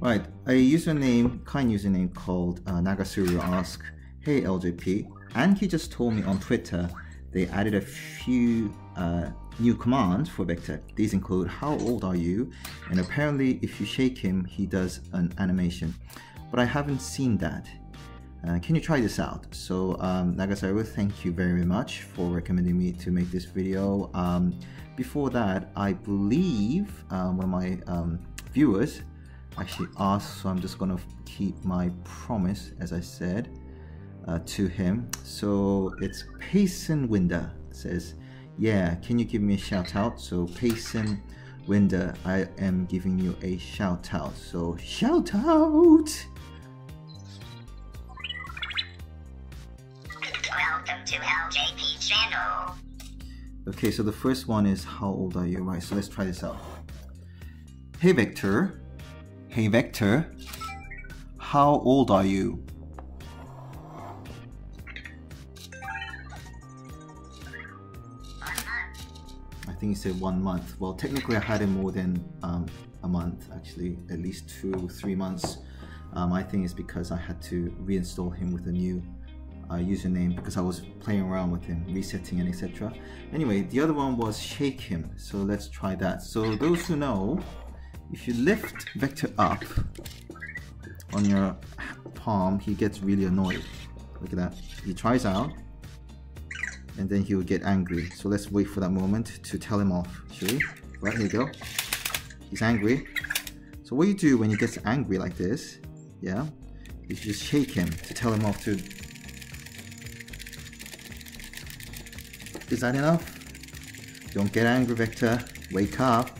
Right, a username, kind username called uh, Nagasuru asked, Hey LJP, Anki just told me on Twitter they added a few uh, new commands for Vector. These include how old are you, and apparently if you shake him, he does an animation. But I haven't seen that. Uh, can you try this out? So um, Nagasuru, thank you very much for recommending me to make this video. Um, before that, I believe um, one of my um, viewers actually asked, so I'm just gonna keep my promise as I said uh, to him. So it's Payson Winder says, yeah, can you give me a shout out? So Payson Winder, I am giving you a shout out. So shout out! Welcome to LJP channel. Okay, so the first one is how old are you? Right, so let's try this out. Hey Vector. Hey Vector, how old are you? I think he said one month. Well, technically, I had him more than um, a month, actually, at least two, three months. Um, I think it's because I had to reinstall him with a new uh, username because I was playing around with him, resetting and etc. Anyway, the other one was shake him. So let's try that. So those who know, if you lift Vector up on your palm, he gets really annoyed. Look at that. He tries out and then he will get angry. So let's wait for that moment to tell him off, shall we? Right, here you go. He's angry. So what you do when he gets angry like this, yeah, you just shake him to tell him off to... Is that enough? Don't get angry, Vector. Wake up.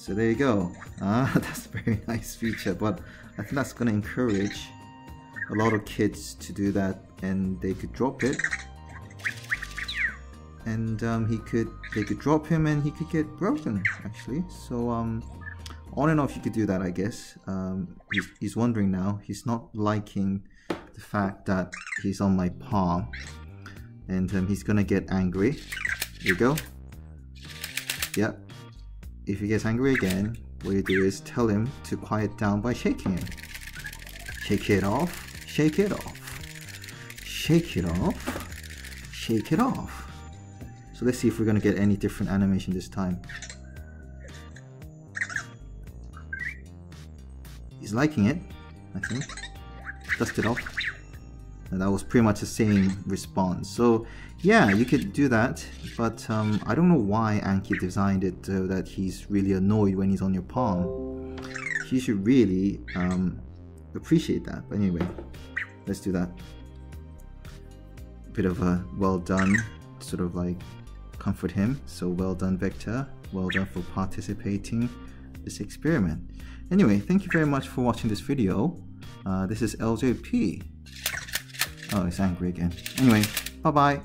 So there you go. Ah, that's a very nice feature, but I think that's gonna encourage a lot of kids to do that and they could drop it. And um, he could they could drop him and he could get broken actually. So um on and off you could do that I guess. Um, he's, he's wondering now. He's not liking the fact that he's on my palm. And um, he's gonna get angry. There you go. Yep if he gets angry again what you do is tell him to quiet down by shaking him shake it off shake it off shake it off shake it off so let's see if we're gonna get any different animation this time. He's liking it, I think. Dust it off. And that was pretty much the same response. So yeah, you could do that, but um, I don't know why Anki designed it so that he's really annoyed when he's on your palm. He should really um, appreciate that. But anyway, let's do that. Bit of a well done, sort of like comfort him. So well done, Vector. Well done for participating this experiment. Anyway, thank you very much for watching this video. Uh, this is LJP. Oh, he's angry again. Anyway, bye-bye.